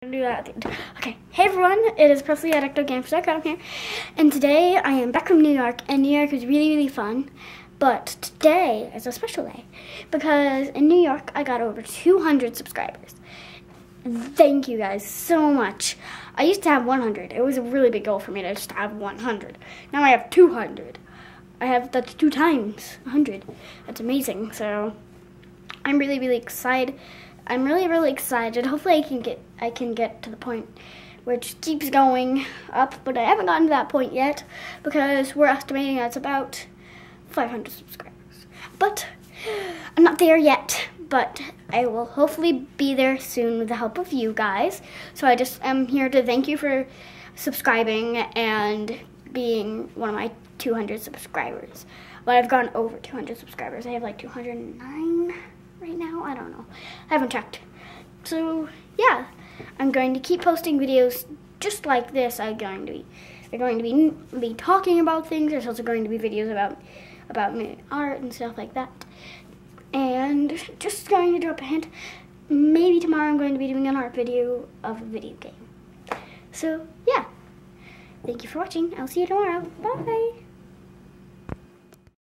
do that. Okay, hey everyone, it is Presley at ActOutGames.com here, and today I am back from New York, and New York is really, really fun, but today is a special day, because in New York I got over 200 subscribers. Thank you guys so much. I used to have 100. It was a really big goal for me to just have 100. Now I have 200. I have, that's two times 100. That's amazing, so I'm really, really excited. I'm really, really excited. Hopefully, I can get I can get to the point where it keeps going up, but I haven't gotten to that point yet because we're estimating it's about 500 subscribers. But I'm not there yet. But I will hopefully be there soon with the help of you guys. So I just am here to thank you for subscribing and being one of my 200 subscribers. But I've gone over 200 subscribers. I have like 209 right now. I don't know. I haven't checked. So yeah, I'm going to keep posting videos just like this. I'm going to be they're going to be be talking about things. There's also going to be videos about about art and stuff like that. And just going to drop a hint. Maybe tomorrow I'm going to be doing an art video of a video game. So yeah. Thank you for watching. I'll see you tomorrow. Bye.